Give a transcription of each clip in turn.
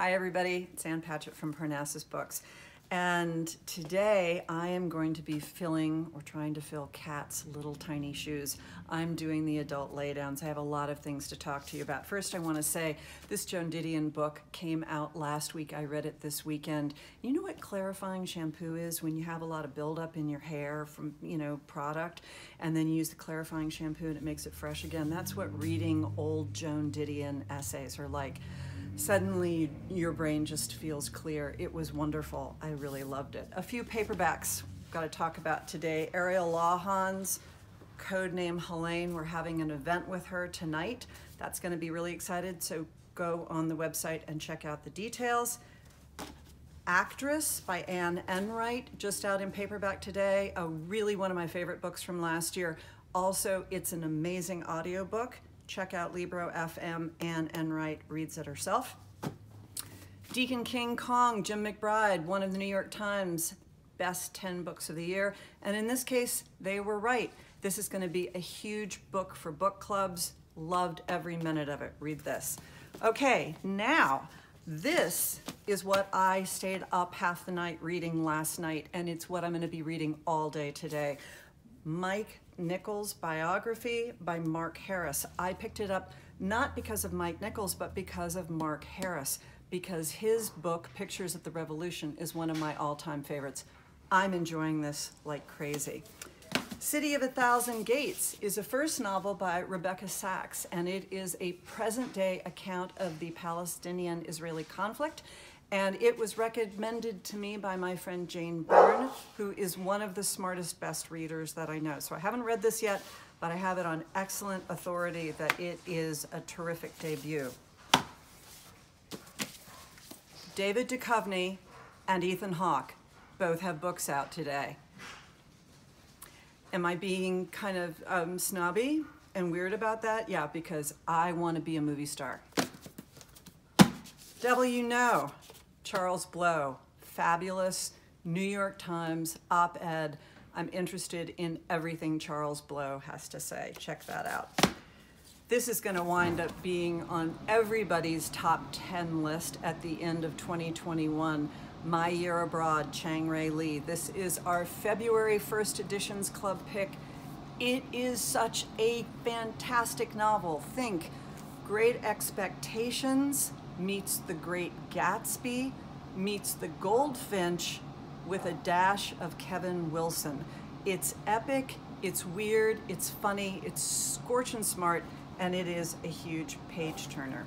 Hi, everybody. It's Ann Patchett from Parnassus Books. And today I am going to be filling or trying to fill Kat's little tiny shoes. I'm doing the adult laydowns. I have a lot of things to talk to you about. First, I want to say this Joan Didion book came out last week. I read it this weekend. You know what clarifying shampoo is when you have a lot of buildup in your hair from, you know, product, and then you use the clarifying shampoo and it makes it fresh again? That's what reading old Joan Didion essays are like suddenly your brain just feels clear. It was wonderful. I really loved it. A few paperbacks I've got to talk about today. Ariel Lawhon's codename Helene. We're having an event with her tonight. That's going to be really excited. So go on the website and check out the details. Actress by Anne Enright, just out in paperback today. A really one of my favorite books from last year. Also, it's an amazing audiobook check out Libro FM. Anne Enright reads it herself. Deacon King Kong, Jim McBride, one of the New York Times best 10 books of the year. And in this case, they were right. This is going to be a huge book for book clubs. Loved every minute of it. Read this. Okay, now this is what I stayed up half the night reading last night, and it's what I'm going to be reading all day today. Mike Nichols biography by Mark Harris. I picked it up not because of Mike Nichols, but because of Mark Harris, because his book, Pictures of the Revolution, is one of my all time favorites. I'm enjoying this like crazy. City of a Thousand Gates is a first novel by Rebecca Sacks, and it is a present day account of the Palestinian Israeli conflict and it was recommended to me by my friend Jane Byrne, who is one of the smartest, best readers that I know. So I haven't read this yet, but I have it on excellent authority that it is a terrific debut. David Duchovny and Ethan Hawke both have books out today. Am I being kind of um, snobby and weird about that? Yeah, because I want to be a movie star. Devil You Know Charles Blow, fabulous New York Times op-ed. I'm interested in everything Charles Blow has to say. Check that out. This is going to wind up being on everybody's top 10 list at the end of 2021. My Year Abroad, Chang Rae Lee. This is our February 1st Editions Club pick. It is such a fantastic novel. Think Great Expectations, meets The Great Gatsby, meets The Goldfinch with a dash of Kevin Wilson. It's epic, it's weird, it's funny, it's scorching smart, and it is a huge page turner.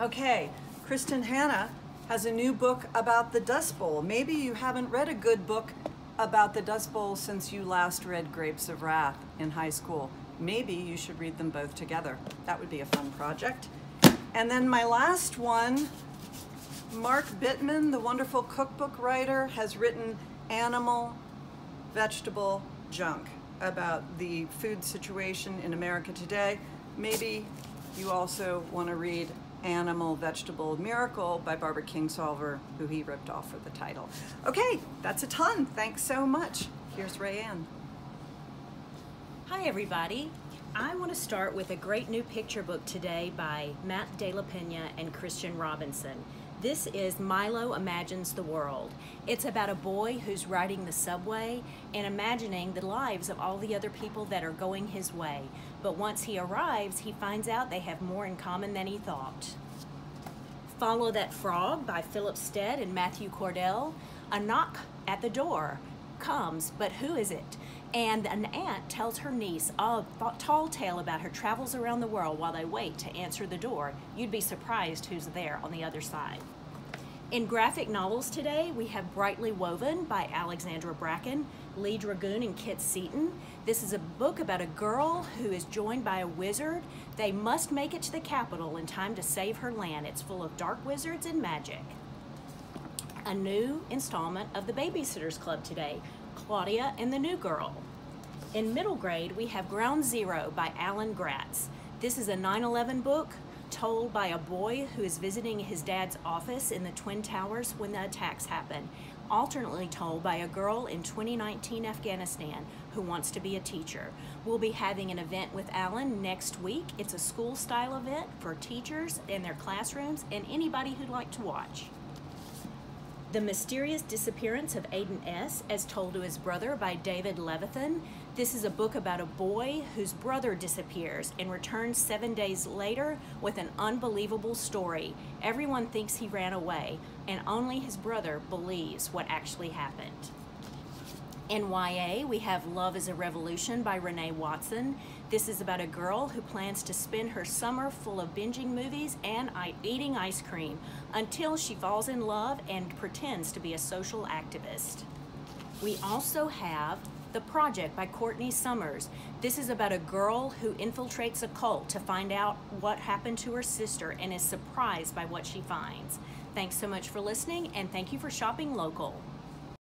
Okay, Kristin Hannah has a new book about the Dust Bowl. Maybe you haven't read a good book about the Dust Bowl since you last read Grapes of Wrath in high school. Maybe you should read them both together. That would be a fun project. And then my last one, Mark Bittman, the wonderful cookbook writer, has written Animal, Vegetable, Junk about the food situation in America today. Maybe you also want to read Animal, Vegetable, Miracle by Barbara Kingsolver, who he ripped off for the title. Okay, that's a ton. Thanks so much. Here's Rae Ann. Hi, everybody. I want to start with a great new picture book today by Matt De La Pena and Christian Robinson. This is Milo Imagines the World. It's about a boy who's riding the subway and imagining the lives of all the other people that are going his way. But once he arrives, he finds out they have more in common than he thought. Follow That Frog by Philip Stead and Matthew Cordell. A knock at the door comes, but who is it? And an aunt tells her niece a tall tale about her travels around the world while they wait to answer the door. You'd be surprised who's there on the other side. In graphic novels today, we have Brightly Woven by Alexandra Bracken, Leigh Dragoon and Kit Seaton. This is a book about a girl who is joined by a wizard. They must make it to the capital in time to save her land. It's full of dark wizards and magic. A new installment of the Babysitters Club today, Claudia and the New Girl. In middle grade, we have Ground Zero by Alan Gratz. This is a 9-11 book told by a boy who is visiting his dad's office in the Twin Towers when the attacks happen, alternately told by a girl in 2019 Afghanistan who wants to be a teacher. We'll be having an event with Alan next week. It's a school style event for teachers in their classrooms and anybody who'd like to watch. The Mysterious Disappearance of Aidan S., as told to his brother by David Levithan. This is a book about a boy whose brother disappears and returns seven days later with an unbelievable story. Everyone thinks he ran away, and only his brother believes what actually happened. In YA, we have Love is a Revolution by Renee Watson. This is about a girl who plans to spend her summer full of binging movies and eating ice cream until she falls in love and pretends to be a social activist. We also have The Project by Courtney Summers. This is about a girl who infiltrates a cult to find out what happened to her sister and is surprised by what she finds. Thanks so much for listening and thank you for shopping local.